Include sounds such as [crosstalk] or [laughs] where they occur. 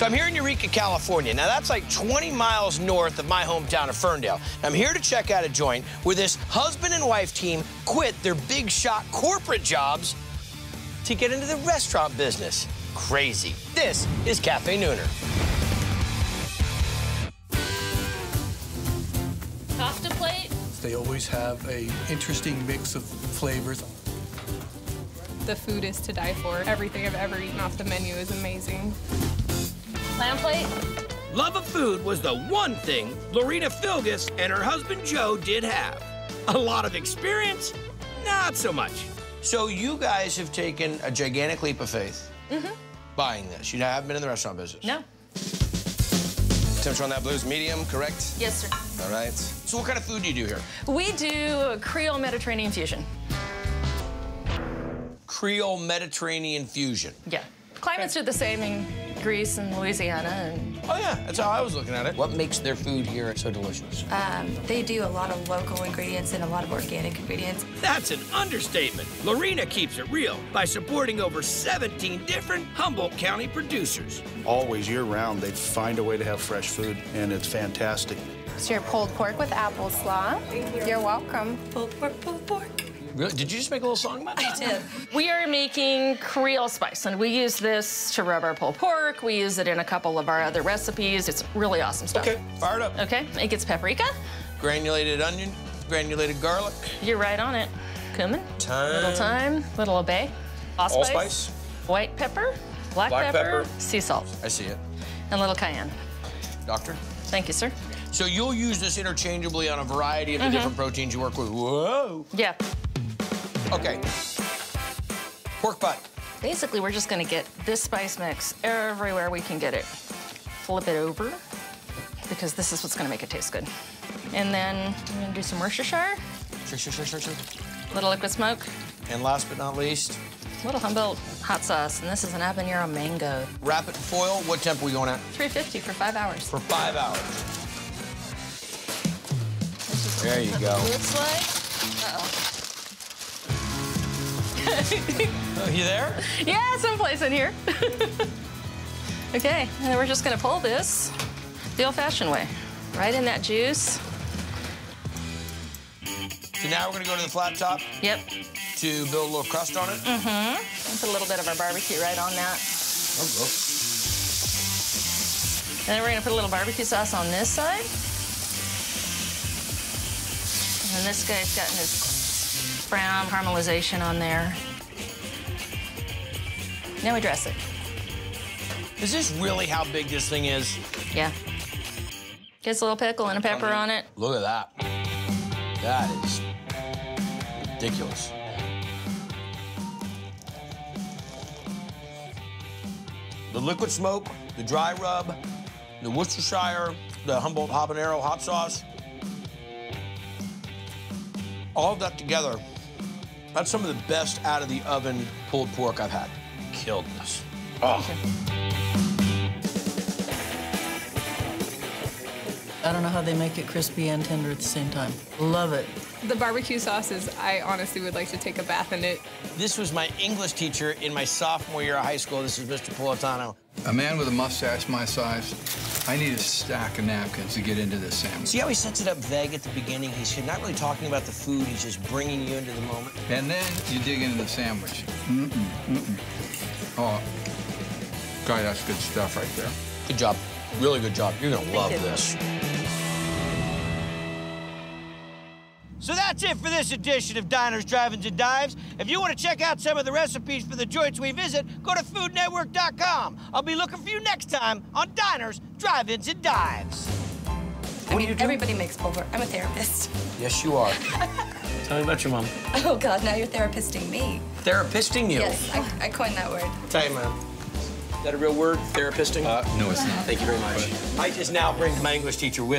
So I'm here in Eureka, California. Now, that's like 20 miles north of my hometown of Ferndale. I'm here to check out a joint where this husband and wife team quit their big shot corporate jobs to get into the restaurant business. Crazy. This is Cafe Nooner. Pasta plate. They always have a interesting mix of flavors. The food is to die for. Everything I've ever eaten off the menu is amazing. Lamb plate. Love of food was the one thing Lorena Filgus and her husband Joe did have. A lot of experience, not so much. So you guys have taken a gigantic leap of faith mm-hmm. buying this. You haven't been in the restaurant business. No. Temperature on that blue's medium, correct? Yes, sir. All right. So what kind of food do you do here? We do Creole Mediterranean fusion. Creole Mediterranean fusion. Yeah. Climates are the same in Greece and Louisiana, and Oh yeah, that's how I was looking at it. What makes their food here so delicious? Um, they do a lot of local ingredients and a lot of organic ingredients. That's an understatement. Lorena keeps it real by supporting over 17 different Humboldt County producers. always year round they find a way to have fresh food and it's fantastic It's your pulled pork with apple slaw. You're welcome. Pulled pork, pulled pork. Really? Did you just make a little song about that? I did. we are making Creole spice, and we use this to rub our pulled pork. We use it in a couple of our other recipes. It's really awesome stuff. Okay, fire it up. Okay. It gets paprika. Granulated onion, granulated garlic, You're right on it. Cumin. Thyme. Little thyme. Little bay. allspice. White pepper. Black, Black pepper, pepper. Sea salt. I see it. And little cayenne. Doctor? Thank you, sir. So you'll use this interchangeably on a variety of the mm-hmm. different proteins you work with. Whoa. Yeah. Okay. Pork butt. Basically, we're just gonna get this spice mix everywhere we can get it. Flip it over, because this is what's gonna make it taste good. And then I'm gonna do some Worcestershire, Sure, sure, sure, sure, sure. little liquid smoke, And last but not least, little Humboldt hot sauce, and this is an habanero mango. wrap it in foil. What temp are we going at? 350 for five hours. For five hours. There you go. Looks like. [laughs] Are you there? Yeah, someplace in here. [laughs] okay, and then we're just gonna pull this the old-fashioned way, right in that juice. So now we're gonna go to the flat top Yep. to build a little crust on it. Mm-hmm. And put a little bit of our barbecue right on that. Oh, And then we're gonna put a little barbecue sauce on this side. And this guy's gotten his brown caramelization on there. Now we dress it. Is this really how big this thing is? Yeah. Gets a little pickle and a pepper on it. Look at that. That is ridiculous. The liquid smoke, the dry rub, the Worcestershire, the Humboldt habanero hot sauce. All of that together, that's some of the best out of the oven pulled pork I've had. Killed this. Oh. I don't know how they make it crispy and tender at the same time. Love it. The barbecue sauce is, I honestly would like to take a bath in it. This was my English teacher in my sophomore year of high school. This is Mr. Politano. A man with a mustache my size, I need a stack of napkins to get into this sandwich. See how he sets it up vague at the beginning? He's not really talking about the food. He's just bringing you into the moment. And then you dig into the sandwich. Mm-mm, mm-mm. Oh, God, that's good stuff right there. Good job. Really good job. You're gonna love this. So that's it for this edition of Diners, Drive-Ins, and Dives. If you want to check out some of the recipes for the joints we visit, go to foodnetwork.com. I'll be looking for you next time on Diners, Drive-Ins, and Dives. I mean, everybody makes pulled pork. I'm a therapist. Yes, you are. [laughs] Tell me about your mom. Oh, God, now you're therapisting me. Therapisting you. Yes, I, I coined that word. Tell you, man. Is that a real word? Therapisting? Uh, no, it's not. Thank you very much. I just now bring my English teacher with